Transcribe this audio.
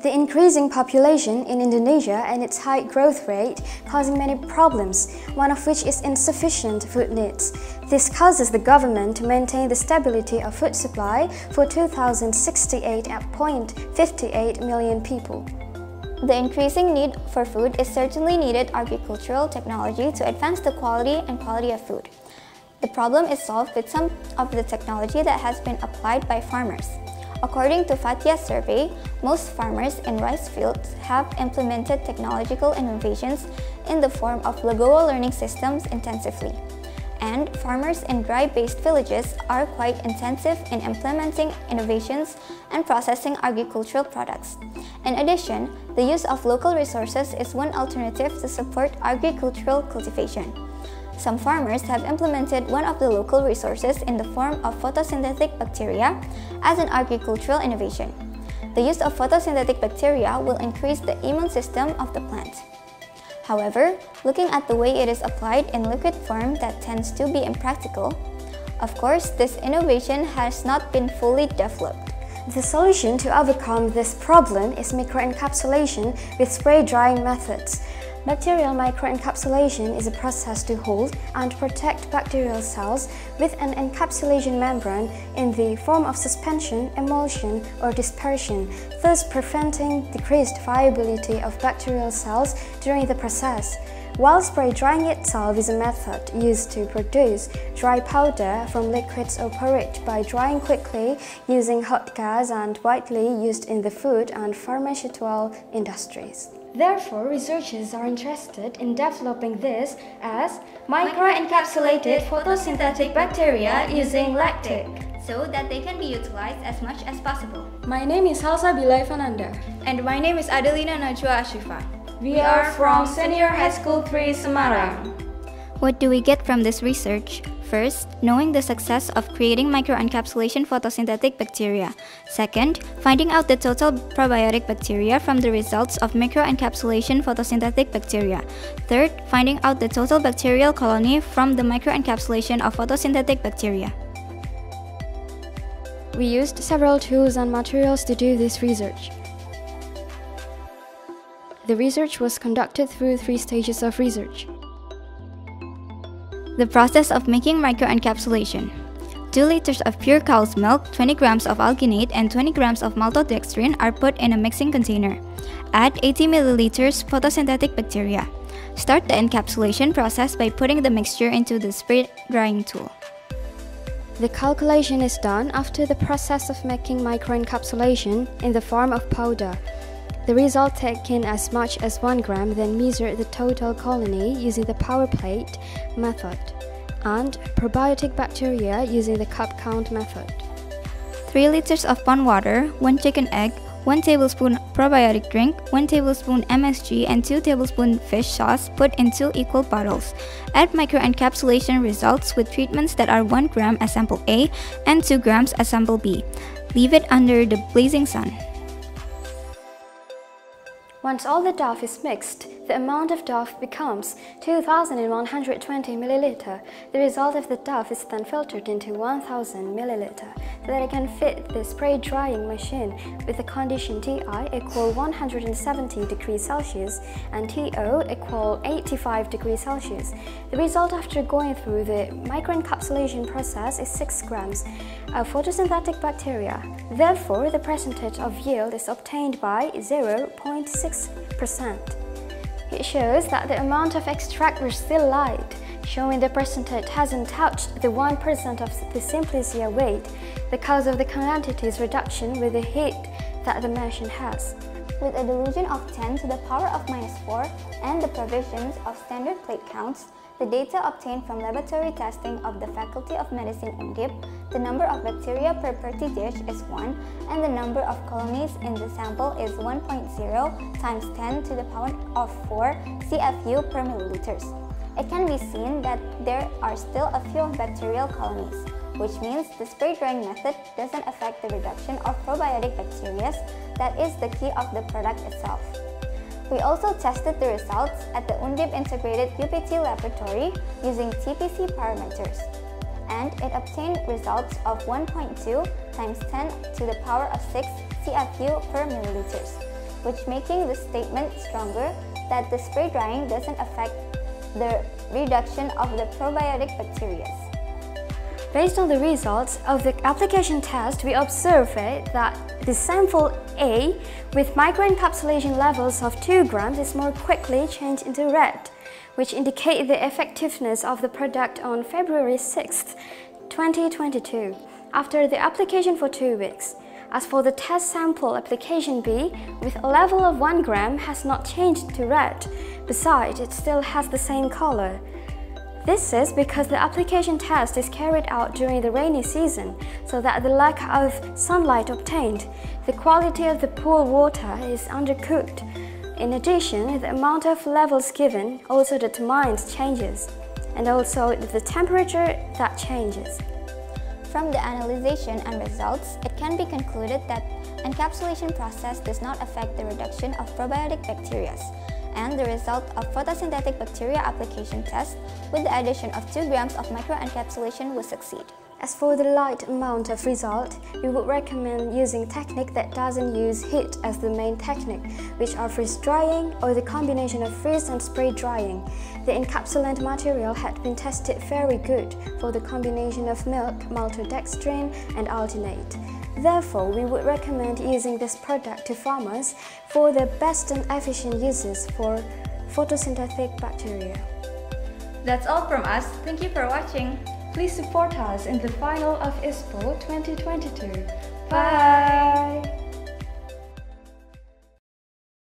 The increasing population in Indonesia and its high growth rate causing many problems, one of which is insufficient food needs. This causes the government to maintain the stability of food supply for 2068.58 million people. The increasing need for food is certainly needed agricultural technology to advance the quality and quality of food. The problem is solved with some of the technology that has been applied by farmers. According to FATIA's survey, most farmers in rice fields have implemented technological innovations in the form of Lagoa learning systems intensively. And farmers in dry-based villages are quite intensive in implementing innovations and processing agricultural products. In addition, the use of local resources is one alternative to support agricultural cultivation. Some farmers have implemented one of the local resources in the form of photosynthetic bacteria as an agricultural innovation. The use of photosynthetic bacteria will increase the immune system of the plant. However, looking at the way it is applied in liquid form that tends to be impractical, of course, this innovation has not been fully developed. The solution to overcome this problem is microencapsulation with spray drying methods. Bacterial microencapsulation is a process to hold and protect bacterial cells with an encapsulation membrane in the form of suspension, emulsion, or dispersion, thus preventing decreased viability of bacterial cells during the process. While spray drying itself is a method used to produce dry powder from liquids or porridge by drying quickly using hot gas and widely used in the food and pharmaceutical industries. Therefore, researchers are interested in developing this as microencapsulated photosynthetic bacteria using lactic so that they can be utilized as much as possible. My name is Salsabila Efananda. And my name is Adelina Najwa Assyifa. We are from Senior High School 3 Semarang. What do we get from this research? First, knowing the success of creating microencapsulation photosynthetic bacteria. Second, finding out the total probiotic bacteria from the results of microencapsulation photosynthetic bacteria. Third, finding out the total bacterial colony from the microencapsulation of photosynthetic bacteria. We used several tools and materials to do this research. The research was conducted through three stages of research. The process of making microencapsulation. 2 liters of pure cow's milk, 20 grams of alginate, and 20 grams of maltodextrin are put in a mixing container. Add 80 milliliters photosynthetic bacteria. Start the encapsulation process by putting the mixture into the spray drying tool. The calculation is done after the process of making microencapsulation in the form of powder. The result taken as much as 1 gram then measure the total colony using the pour plate method and probiotic bacteria using the cup count method. 3 liters of pond water, 1 chicken egg, 1 tablespoon probiotic drink, 1 tablespoon MSG, and 2 tablespoon fish sauce put in 2 equal bottles. Add microencapsulation results with treatments that are 1 gram as sample A and 2 grams as sample B. Leave it under the blazing sun. Once all the dough is mixed, the amount of dough becomes 2120 milliliter. The result of the dough is then filtered into 1000 milliliter so that I can fit the spray drying machine with the condition Ti equal 170 degrees Celsius and To equal 85 degrees Celsius. The result after going through the microencapsulation process is 6 grams of photosynthetic bacteria. Therefore, the percentage of yield is obtained by 0.6%. It shows that the amount of extract was still light, showing the percentage hasn't touched the 1% of the Simplicia weight the because of the quantity's reduction with the heat that the machine has. With a dilution of 10 to the power of minus 4 and the provisions of standard plate counts, the data obtained from laboratory testing of the Faculty of Medicine Undip, the number of bacteria per Petri dish is 1 and the number of colonies in the sample is 1.0 times 10 to the power of 4 CFU per milliliters. It can be seen that there are still a few bacterial colonies, which means the spray drying method doesn't affect the reduction of probiotic bacteria that is the key of the product itself. We also tested the results at the Undip Integrated UPT Laboratory using TPC parameters, and it obtained results of 1.2 times 10 to the power of 6 CFU per milliliters. which making the statement stronger that the spray drying doesn't affect the reduction of the probiotic bacteria. Based on the results of the application test, we observed that the sample A with microencapsulation levels of 2 grams is more quickly changed into red, which indicate the effectiveness of the product on February 6, 2022, after the application for two weeks. As for the test sample application B, with a level of 1 gram has not changed to red. Besides, it still has the same color. This is because the application test is carried out during the rainy season, so that the lack of sunlight obtained, the quality of the pool water is undercooked. In addition, the amount of levels given also determines changes, and also the temperature that changes. From the analysis and results, it can be concluded that encapsulation process does not affect the reduction of probiotic bacteria, and the result of photosynthetic bacteria application test with the addition of 2 grams of microencapsulation will succeed. As for the light amount of result, we would recommend using technique that doesn't use heat as the main technique, which are freeze drying or the combination of freeze and spray drying. The encapsulant material had been tested very good for the combination of milk, maltodextrin and alginate. Therefore, we would recommend using this product to farmers for the best and efficient uses for photosynthetic bacteria. That's all from us. Thank you for watching. Please support us in the final of ISPO 2022. Bye!